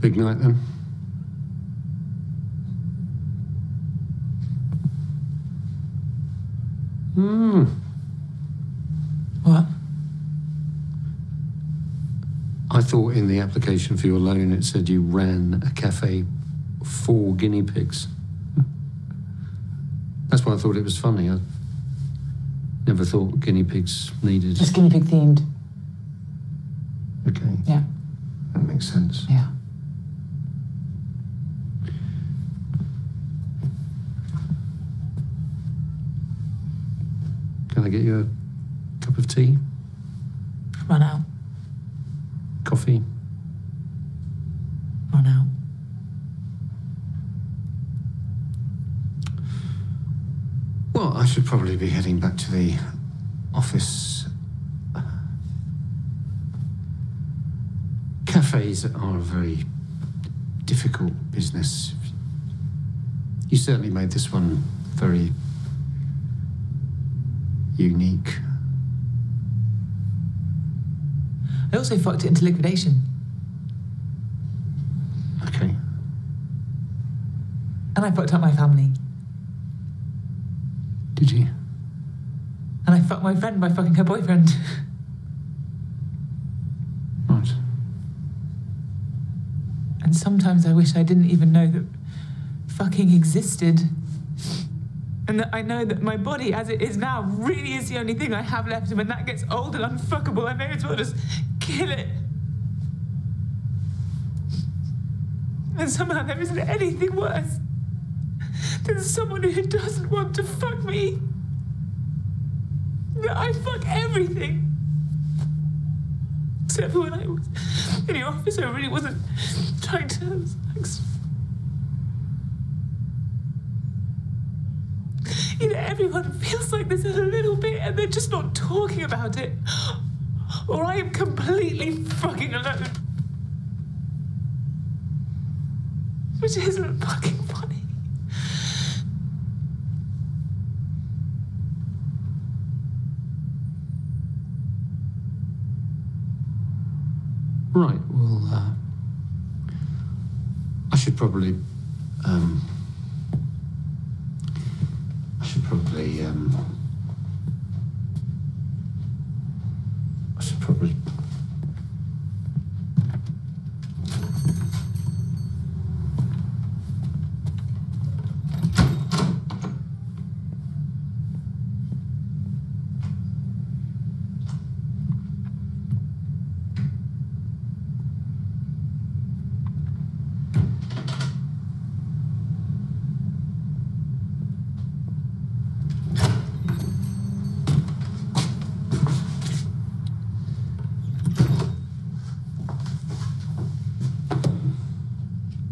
Big night then. Hmm. What? I thought in the application for your loan it said you ran a cafe for guinea pigs. That's why I thought it was funny. I never thought guinea pigs needed. Just guinea pig themed. Okay, Yeah. that makes sense. Yeah. Can I get you a cup of tea? Run out. Coffee? Run out. Well, I should probably be heading back to the office. Cafes are a very difficult business. You certainly made this one very unique. I also fucked it into liquidation. Okay. And I fucked up my family. Did you? And I fucked my friend by fucking her boyfriend. Right. And sometimes I wish I didn't even know that fucking existed. And that I know that my body, as it is now, really is the only thing I have left. And when that gets old and unfuckable, I may as well just kill it. And somehow there isn't anything worse than someone who doesn't want to fuck me. That I fuck everything. Except for when I was in the office, I really wasn't trying to. You know, everyone feels like this a little bit and they're just not talking about it. Or I am completely fucking alone. Which isn't fucking funny. Right. Well, uh, I should probably. Um, probably. Um, I should probably.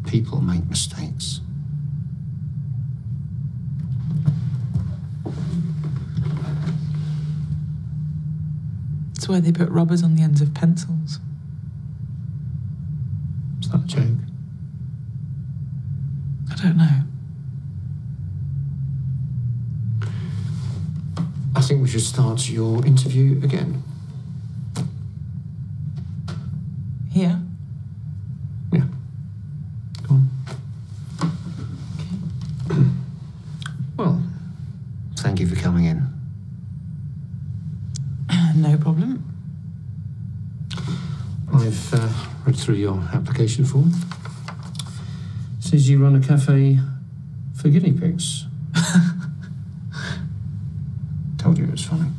People make mistakes. That's why they put rubbers on the ends of pencils. Is that a joke? I don't know. I think we should start your interview again. Here? No problem. I've uh, read through your application form. It says you run a cafe for guinea pigs. Told you it was funny.